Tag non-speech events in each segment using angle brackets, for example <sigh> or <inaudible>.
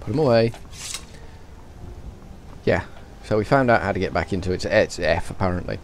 Put them away. Yeah. So we found out how to get back into it. It's F, apparently.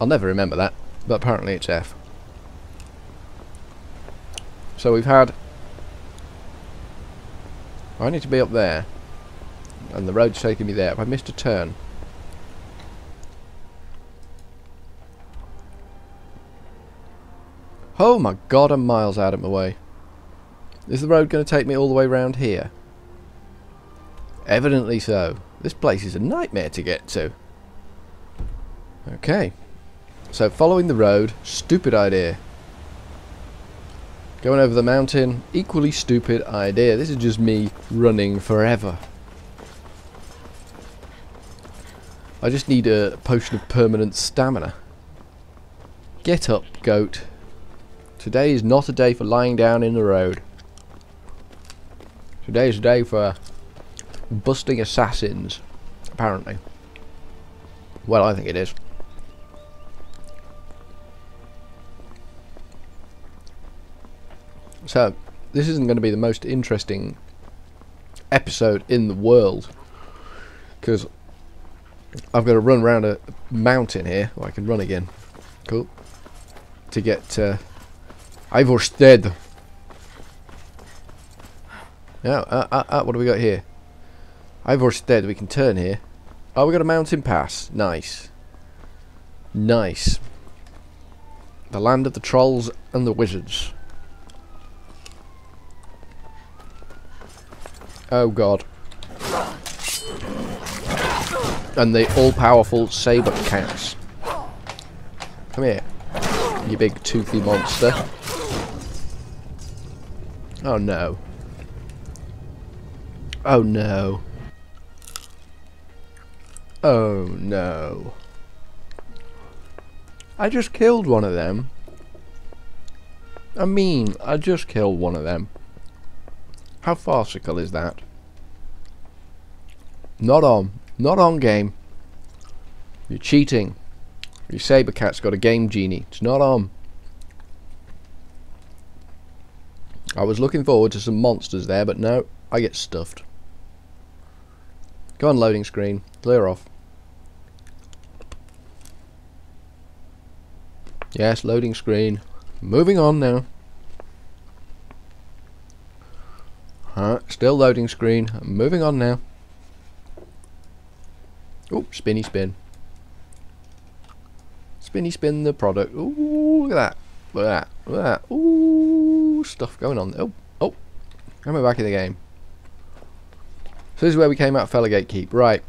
I'll never remember that, but apparently it's F. So we've had... I need to be up there. And the road's taking me there. Have I missed a turn? Oh my god, I'm miles out of my way. Is the road going to take me all the way around here? Evidently so. This place is a nightmare to get to. Okay. So following the road, stupid idea. Going over the mountain, equally stupid idea. This is just me running forever. I just need a potion of permanent stamina. Get up, goat. Today is not a day for lying down in the road. Today is a day for busting assassins, apparently. Well, I think it is. So, this isn't going to be the most interesting episode in the world. Because I've got to run around a mountain here. I can run again. Cool. To get uh, Ivarstead. Now, uh, uh, uh, what do we got here? Ivarstead, we can turn here. Oh, we got a mountain pass. Nice. Nice. The land of the trolls and the wizards. Oh god. And the all-powerful saber cats. Come here, you big toothy monster. Oh no. Oh no. Oh no. I just killed one of them. I mean, I just killed one of them. How farcical is that? Not on. Not on game. You're cheating. Your saber cat's got a game genie. It's not on. I was looking forward to some monsters there, but no, I get stuffed. Go on loading screen. Clear off. Yes, loading screen. Moving on now. Still loading screen. Moving on now. Oh, spinny spin. Spinny spin the product. Ooh, look at that. Look at that. Look at that. Ooh, stuff going on. Oh, oh. And we're back in the game. So this is where we came out Felagate Keep. Right.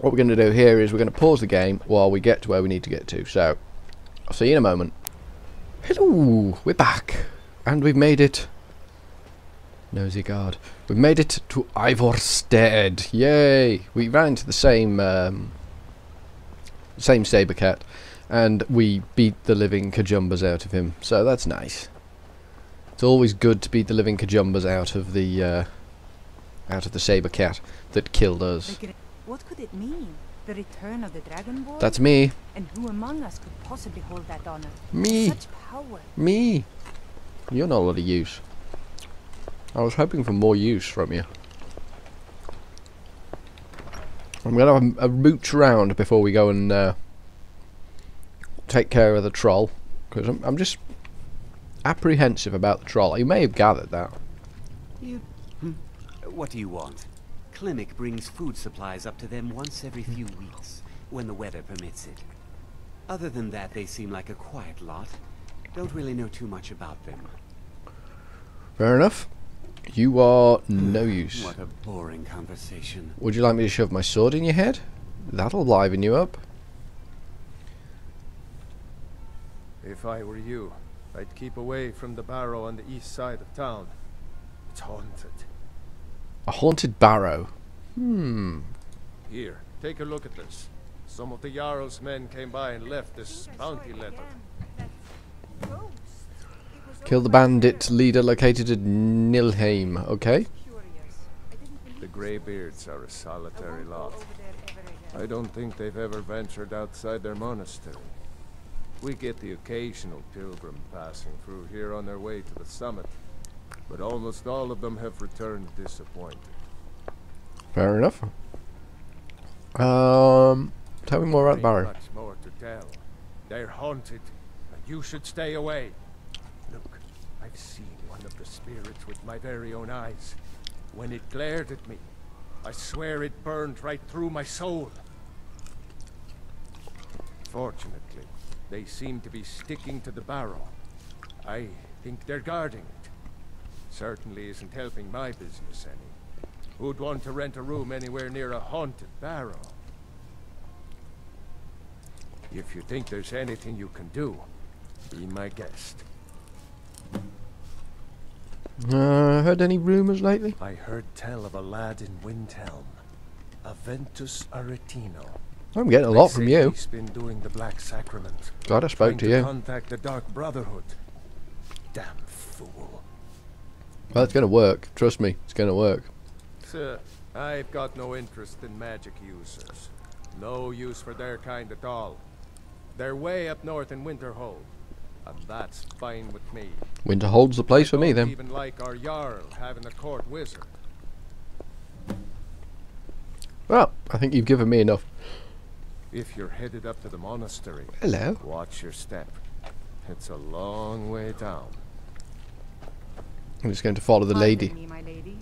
What we're going to do here is we're going to pause the game while we get to where we need to get to. So, I'll see you in a moment. Hello, we're back. And we've made it Nosy guard. We've made it to Ivarstead. Yay! We ran into the same um, same saber cat, and we beat the living kajumbas out of him. So that's nice. It's always good to beat the living kajumbas out of the uh, out of the saber cat that killed us. What could it mean? The return of the Dragonborn? That's me. And who among us could possibly hold that honor? Me. Such power. Me. You're not a lot of use. I was hoping for more use from you. I'm going to have a, a mooch around before we go and uh, take care of the troll. Because I'm, I'm just apprehensive about the troll. You may have gathered that. You... Hmm. What do you want? Klimmek brings food supplies up to them once every few weeks, when the weather permits it. Other than that, they seem like a quiet lot. Don't really know too much about them. Fair enough. You are no <sighs> use. What a boring conversation. Would you like me to shove my sword in your head? That'll liven you up. If I were you, I'd keep away from the barrow on the east side of town. It's haunted. A haunted barrow. Hmm. Here, take a look at this. Some of the Jarl's men came by and left this bounty letter. Kill the bandit leader located at Nilheim. Okay. The Greybeards are a solitary lot. I don't think they've ever ventured outside their monastery. We get the occasional pilgrim passing through here on their way to the summit, but almost all of them have returned disappointed. Fair enough. Um, tell me more about Barrow. much more to tell. They're haunted, and you should stay away. Look, I've seen one of the spirits with my very own eyes. When it glared at me, I swear it burned right through my soul. Fortunately, they seem to be sticking to the barrow. I think they're guarding it. Certainly isn't helping my business any. Who'd want to rent a room anywhere near a haunted barrow? If you think there's anything you can do, be my guest. Uh, heard any rumours lately? I heard tell of a lad in Windhelm, Aventus Aretino. I'm getting a lot from you. He's been doing the Black Sacrament. God, I spoke trying to you. contact the Dark Brotherhood. Damn fool. Well, it's going to work. Trust me, it's going to work. Sir, I've got no interest in magic users. No use for their kind at all. They're way up north in Winterhold, and that's fine with me. Winter holds the place for me then. even like our Jarl having a court wizard. Well, I think you've given me enough. If you're headed up to the monastery, Hello. watch your step. It's a long way down. I'm just going to follow the lady. me, my lady.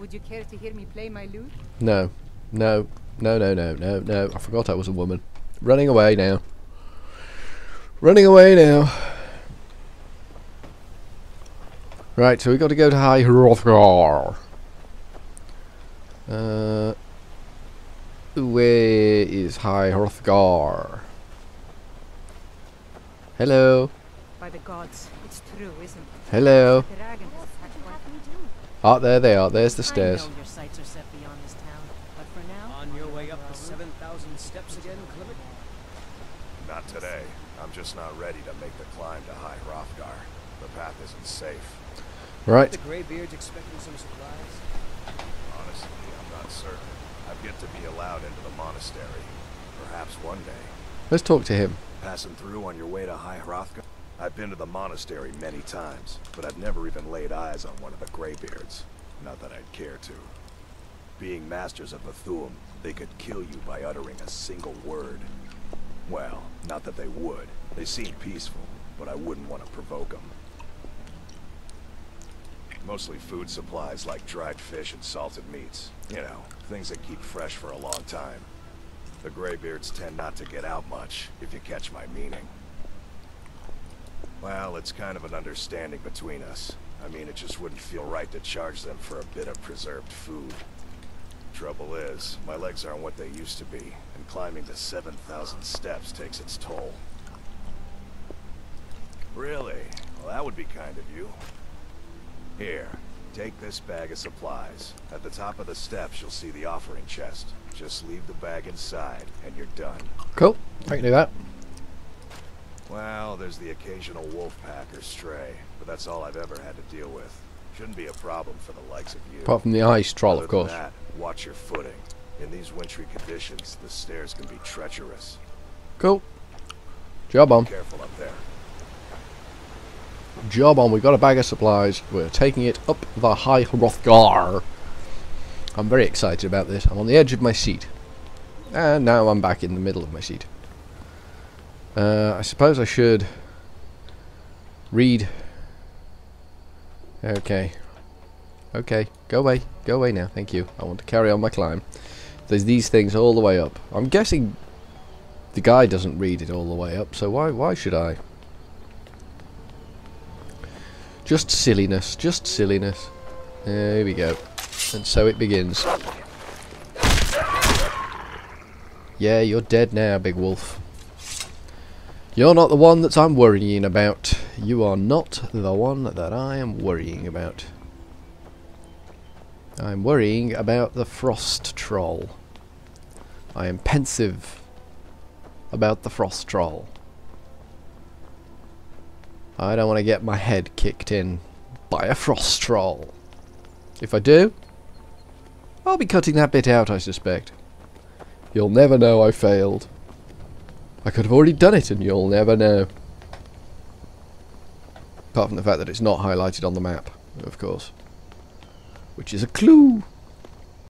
Would you care to hear me play my lute? No, no, no, no, no, no, no. I forgot I was a woman. Running away now. Running away now. Right, so we've got to go to High Hrothgar. Uh, where is High Hrothgar? Hello, By the gods, it's true, isn't it? hello. The dragon has attacked quite Ah, there they are. There's the stairs. I know your sights are set beyond this town, but for now, On your way up the 7,000 steps again, Klimmek? Not today. I'm just not ready to make the climb to High Hrothgar. The path isn't safe. Right, The Greybeards expecting some supplies? Honestly, I'm not certain. I've yet to be allowed into the monastery. Perhaps one day. let's talk to him. Passing through on your way to High Hrothgar? I've been to the monastery many times, but I've never even laid eyes on one of the Greybeards. Not that I'd care to. Being masters of the Thu'um, they could kill you by uttering a single word. Well, not that they would. They seem peaceful, but I wouldn't want to provoke them. Mostly food supplies like dried fish and salted meats. You know, things that keep fresh for a long time. The Greybeards tend not to get out much, if you catch my meaning. Well, it's kind of an understanding between us. I mean, it just wouldn't feel right to charge them for a bit of preserved food. Trouble is, my legs aren't what they used to be, and climbing the 7,000 steps takes its toll. Really? Well, that would be kind of you. Here, take this bag of supplies. At the top of the steps, you'll see the offering chest. Just leave the bag inside, and you're done. Cool. I can do that. Well, there's the occasional wolf pack or stray, but that's all I've ever had to deal with. Shouldn't be a problem for the likes of you. Apart from the ice troll, Other of course. that, watch your footing. In these wintry conditions, the stairs can be treacherous. Cool. Job on. Careful up there. Job on. We've got a bag of supplies. We're taking it up the High Hrothgar. I'm very excited about this. I'm on the edge of my seat. And now I'm back in the middle of my seat. Uh, I suppose I should read. Okay. Okay. Go away. Go away now. Thank you. I want to carry on my climb. There's these things all the way up. I'm guessing the guy doesn't read it all the way up, so why why should I? Just silliness, just silliness. There we go. And so it begins. Yeah, you're dead now, big wolf. You're not the one that I'm worrying about. You are not the one that I am worrying about. I'm worrying about the frost troll. I am pensive about the frost troll. I don't want to get my head kicked in by a frost troll. If I do, I'll be cutting that bit out, I suspect. You'll never know I failed. I could have already done it and you'll never know. Apart from the fact that it's not highlighted on the map, of course. Which is a clue.